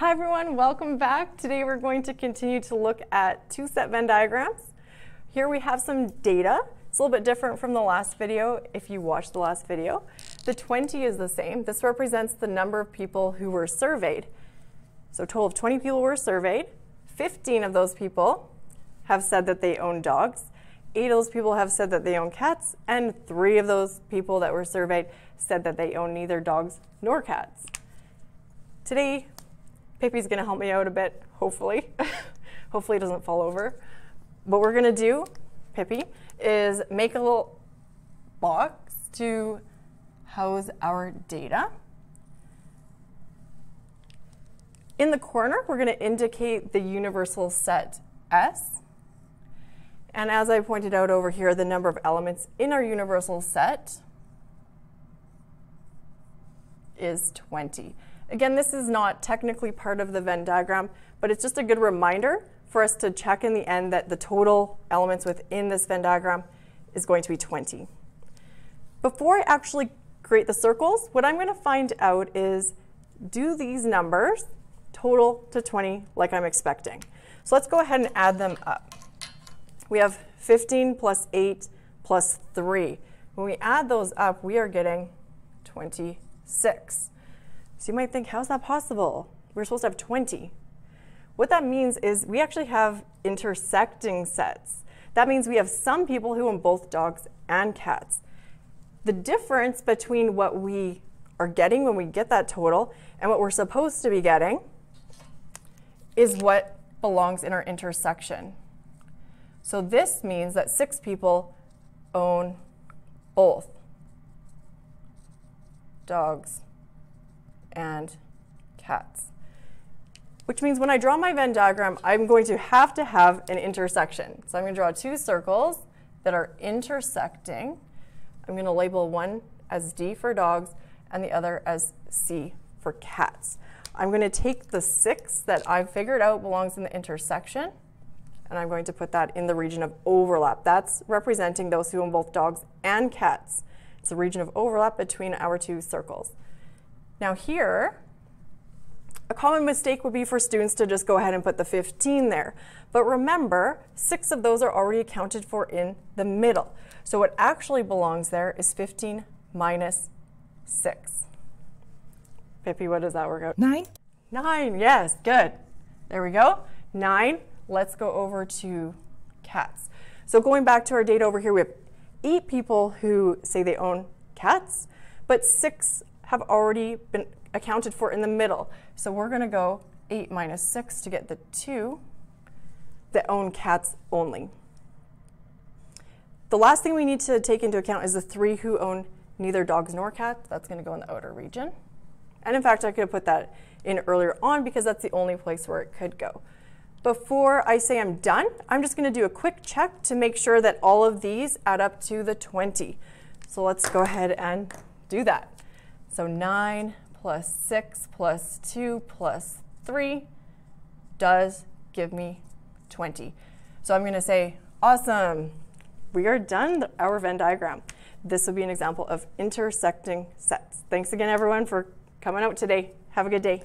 Hi everyone, welcome back. Today we're going to continue to look at two-set Venn diagrams. Here we have some data. It's a little bit different from the last video if you watched the last video. The 20 is the same. This represents the number of people who were surveyed. So a total of 20 people were surveyed. 15 of those people have said that they own dogs. Eight of those people have said that they own cats, and three of those people that were surveyed said that they own neither dogs nor cats. Today, Pippi's gonna help me out a bit, hopefully. hopefully it doesn't fall over. What we're gonna do, Pippi, is make a little box to house our data. In the corner, we're gonna indicate the universal set S. And as I pointed out over here, the number of elements in our universal set is 20. Again, this is not technically part of the Venn diagram, but it's just a good reminder for us to check in the end that the total elements within this Venn diagram is going to be 20. Before I actually create the circles, what I'm going to find out is do these numbers total to 20 like I'm expecting? So let's go ahead and add them up. We have 15 plus 8 plus 3. When we add those up, we are getting 26. So you might think, how's that possible? We're supposed to have 20. What that means is we actually have intersecting sets. That means we have some people who own both dogs and cats. The difference between what we are getting when we get that total and what we're supposed to be getting is what belongs in our intersection. So this means that six people own both dogs and cats. Which means when I draw my Venn diagram, I'm going to have to have an intersection. So I'm going to draw two circles that are intersecting. I'm going to label one as D for dogs and the other as C for cats. I'm going to take the six that I've figured out belongs in the intersection, and I'm going to put that in the region of overlap. That's representing those who own both dogs and cats. It's a region of overlap between our two circles. Now here, a common mistake would be for students to just go ahead and put the 15 there. But remember, six of those are already accounted for in the middle. So what actually belongs there is 15 minus 6. Pippi, what does that work out? Nine. Nine, yes, good. There we go. Nine. Let's go over to cats. So going back to our data over here, we have eight people who say they own cats, but six have already been accounted for in the middle. So we're going to go 8 minus 6 to get the 2 that own cats only. The last thing we need to take into account is the 3 who own neither dogs nor cats. That's going to go in the outer region. And in fact, I could have put that in earlier on because that's the only place where it could go. Before I say I'm done, I'm just going to do a quick check to make sure that all of these add up to the 20. So let's go ahead and do that. So 9 plus 6 plus 2 plus 3 does give me 20. So I'm going to say, awesome, we are done our Venn diagram. This would be an example of intersecting sets. Thanks again, everyone, for coming out today. Have a good day.